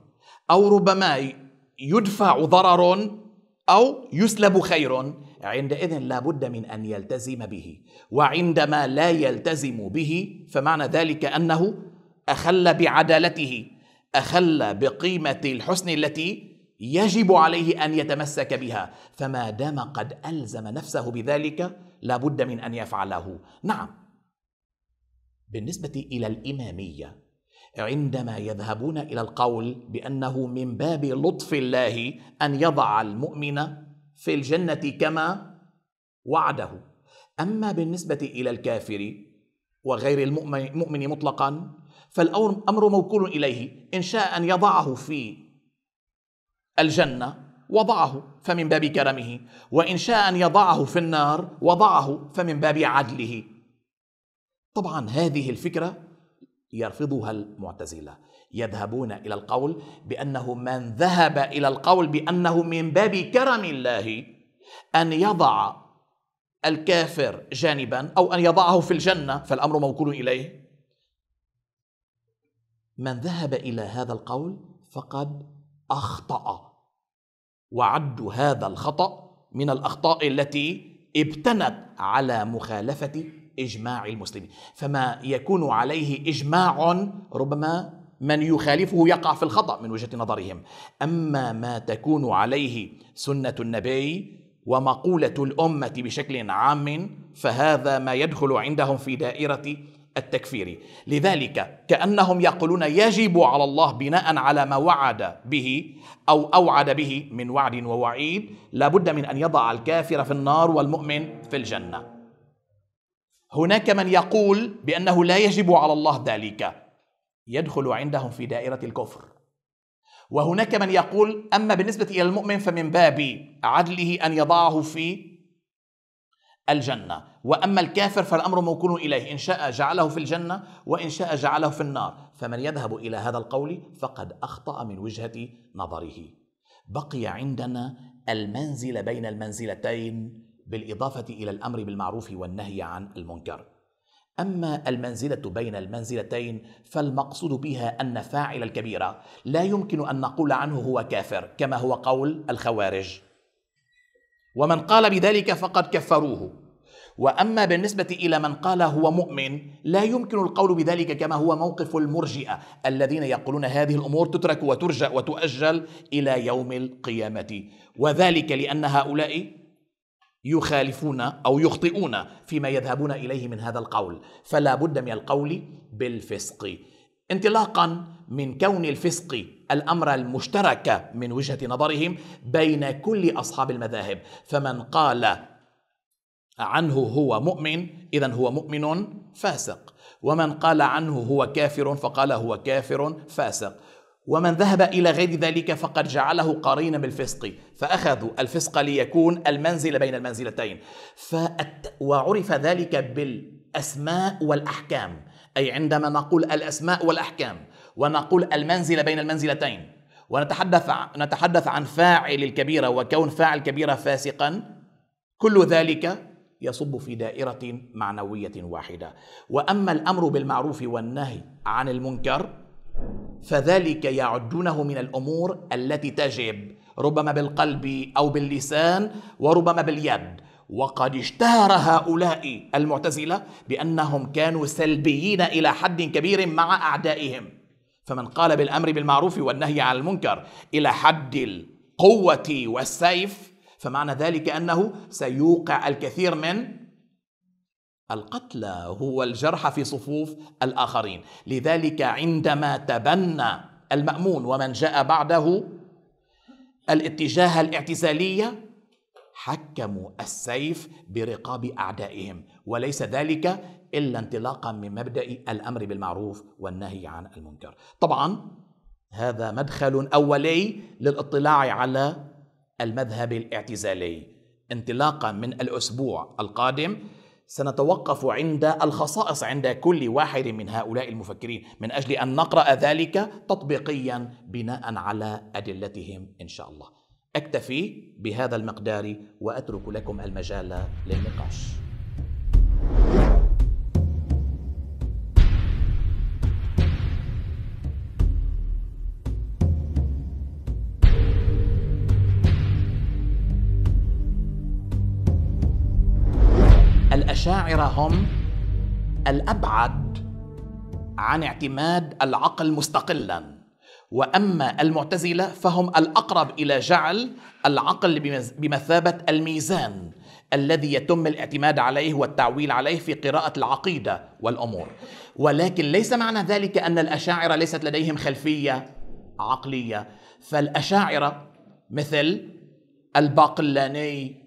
أو ربما يدفع ضرر أو يسلب خير. عندئذ لا بد من أن يلتزم به. وعندما لا يلتزم به فمعنى ذلك أنه أخل بعدالته أخل بقيمة الحسن التي يجب عليه أن يتمسك بها. فما دام قد ألزم نفسه بذلك لا بد من أن يفعله. نعم. بالنسبة إلى الإمامية عندما يذهبون إلى القول بأنه من باب لطف الله أن يضع المؤمن في الجنة كما وعده. أما بالنسبة إلى الكافر وغير المؤمن مطلقا فالأمر موكول إليه. إن شاء أن يضعه في الجنة وضعه فمن باب كرمه. وإن شاء أن يضعه في النار وضعه فمن باب عدله. طبعا هذه الفكرة يرفضها المعتزلة. يذهبون إلى القول بأنه من ذهب إلى القول بأنه من باب كرم الله أن يضع الكافر جانبا أو أن يضعه في الجنة فالأمر موكول إليه. من ذهب إلى هذا القول فقد أخطأ وعد هذا الخطأ من الأخطاء التي ابتنت على مخالفة إجماع المسلمين. فما يكون عليه إجماع ربما من يخالفه يقع في الخطأ من وجهة نظرهم. أما ما تكون عليه سنة النبي ومقولة الأمة بشكل عام فهذا ما يدخل عندهم في دائرة التكفير. لذلك كأنهم يقولون يجب على الله بناء على ما وعد به أو أوعد به من وعد ووعيد. لابد من أن يضع الكافر في النار والمؤمن في الجنة. هناك من يقول بأنه لا يجب على الله ذلك. يدخل عندهم في دائرة الكفر. وهناك من يقول أما بالنسبة إلى المؤمن فمن باب عدله أن يضعه في الجنة. وأما الكافر فالأمر موكول إليه إن شاء جعله في الجنة وإن شاء جعله في النار. فمن يذهب إلى هذا القول فقد أخطأ من وجهة نظره. بقي عندنا المنزل بين المنزلتين بالإضافة إلى الأمر بالمعروف والنهي عن المنكر. أما المنزلة بين المنزلتين فالمقصود بها أن فاعل الكبيره لا يمكن أن نقول عنه هو كافر كما هو قول الخوارج. ومن قال بذلك فقد كفروه. وأما بالنسبة إلى من قال هو مؤمن لا يمكن القول بذلك كما هو موقف المرجئة الذين يقولون هذه الأمور تترك وترجع وتؤجل إلى يوم القيامة. وذلك لأن هؤلاء يخالفون أو يخطئون فيما يذهبون إليه من هذا القول. فلا بد من القول بالفسق. انطلاقا من كون الفسق الأمر المشترك من وجهة نظرهم بين كل أصحاب المذاهب. فمن قال عنه هو مؤمن اذا هو مؤمن فاسق. ومن قال عنه هو كافر فقال هو كافر فاسق. ومن ذهب إلى غير ذلك فقد جعله قرينا بالفسق فأخذوا الفسق ليكون المنزل بين المنزلتين. فأت وعرف ذلك بالأسماء والأحكام أي عندما نقول الأسماء والأحكام ونقول المنزل بين المنزلتين. ونتحدث نتحدث عن فاعل الكبيره وكون فاعل كبيره فاسقا. كل ذلك يصب في دائرة معنوية واحدة. وأما الأمر بالمعروف والنهي عن المنكر فذلك يعدونه من الأمور التي تجب ربما بالقلب أو باللسان وربما باليد. وقد اشتهر هؤلاء المعتزلة بأنهم كانوا سلبيين إلى حد كبير مع أعدائهم. فمن قال بالأمر بالمعروف والنهي عن المنكر إلى حد القوة والسيف فمعنى ذلك أنه سيوقع الكثير من القتلى هو الجرح في صفوف الآخرين. لذلك عندما تبنى المأمون ومن جاء بعده الاتجاه الاعتزالية حكموا السيف برقاب أعدائهم. وليس ذلك إلا انطلاقا من مبدأ الأمر بالمعروف والنهي عن المنكر. طبعا هذا مدخل أولي للاطلاع على المذهب الاعتزالي. انطلاقا من الأسبوع القادم سنتوقف عند الخصائص عند كل واحد من هؤلاء المفكرين من أجل أن نقرأ ذلك تطبيقيا بناء على أدلتهم إن شاء الله. أكتفي بهذا المقدار وأترك لكم المجال للنقاش. الأشاعرة هم الأبعد عن اعتماد العقل مستقلا وأما المعتزلة فهم الأقرب إلى جعل العقل بمثابة الميزان الذي يتم الاعتماد عليه والتعويل عليه في قراءة العقيدة والأمور. ولكن ليس معنى ذلك أن الأشاعرة ليست لديهم خلفية عقلية. فالأشاعرة مثل الباقلاني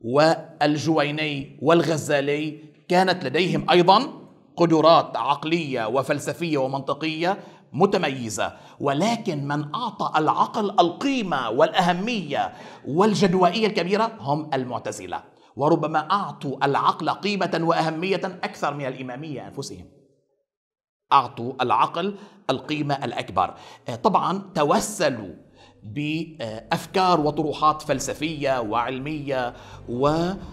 والجويني والغزالي كانت لديهم أيضا قدرات عقلية وفلسفية ومنطقية متميزة. ولكن من أعطى العقل القيمة والأهمية والجدوائية الكبيرة هم المعتزلة. وربما أعطوا العقل قيمة وأهمية أكثر من الإمامية أنفسهم. أعطوا العقل القيمة الأكبر. طبعا توسلوا بأفكار وطروحات فلسفية وعلمية وقراءات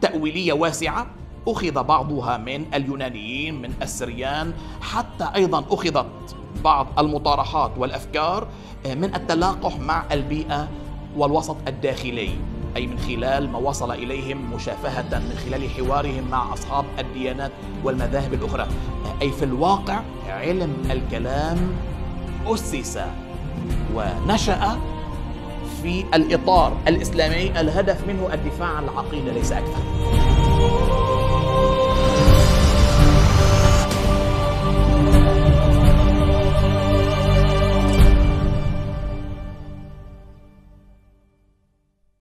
تأويلية واسعة. أخذ بعضها من اليونانيين من السريان. حتى أيضا أخذت بعض المطارحات والأفكار من التلاقح مع البيئة والوسط الداخلي. أي من خلال ما وصل إليهم مشافهة من خلال حوارهم مع أصحاب الديانات والمذاهب الأخرى. أي في الواقع علم الكلام أسس ونشأ في الإطار الإسلامي الهدف منه الدفاع عن العقيدة ليس أكثر.